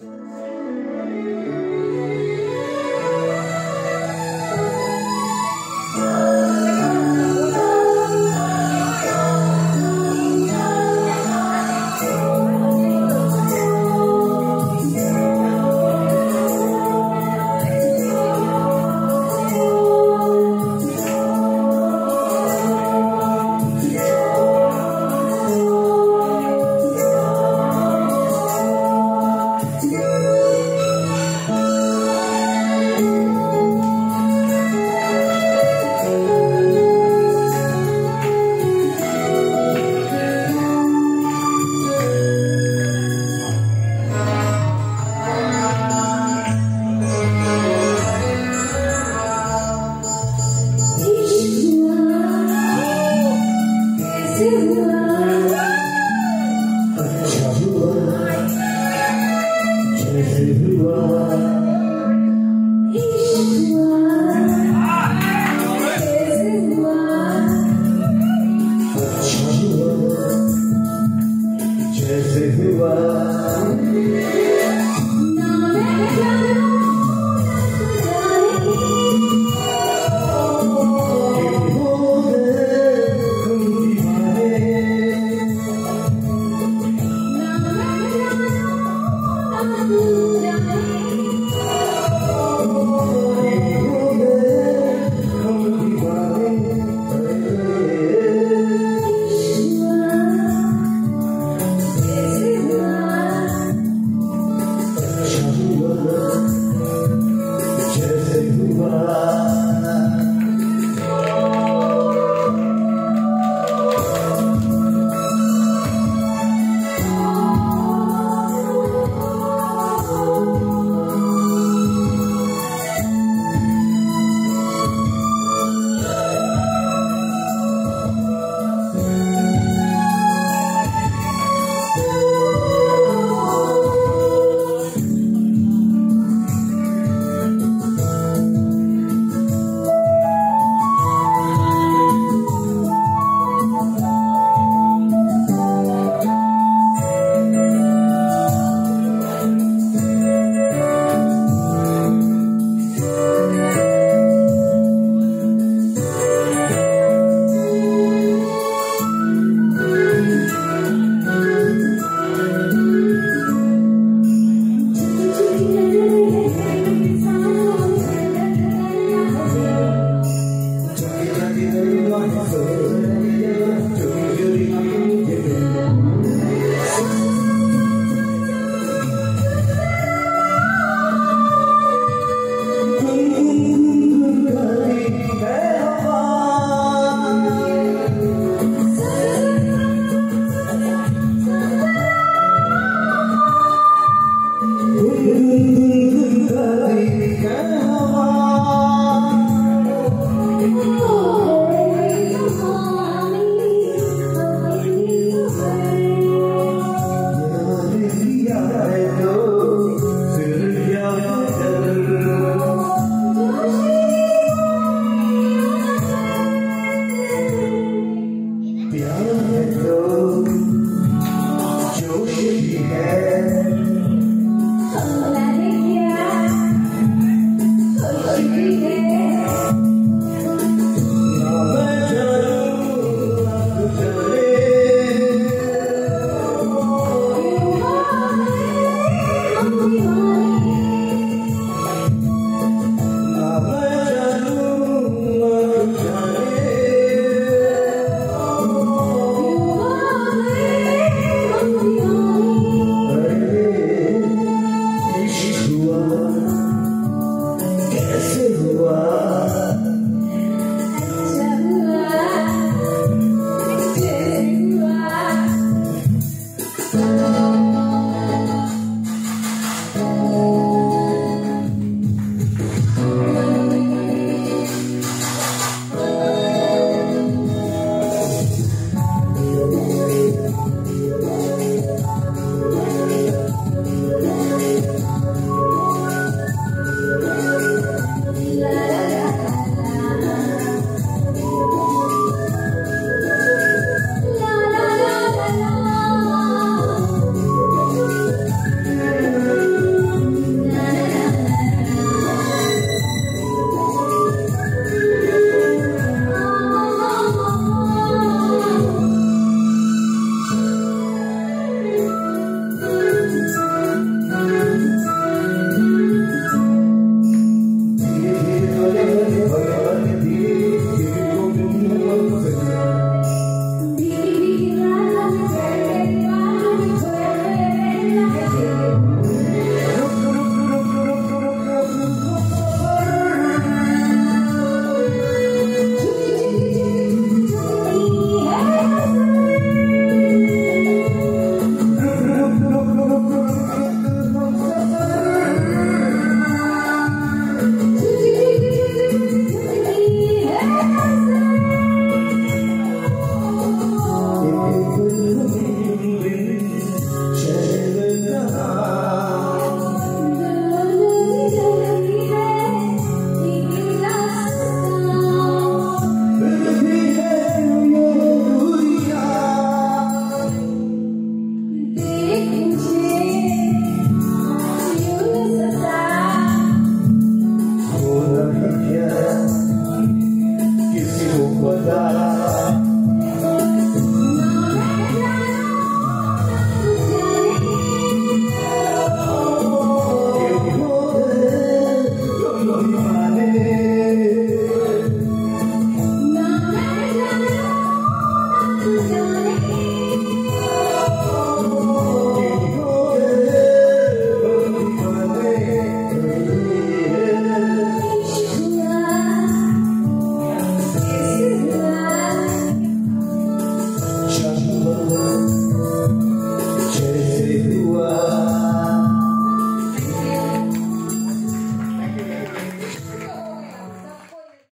Thank you. Hare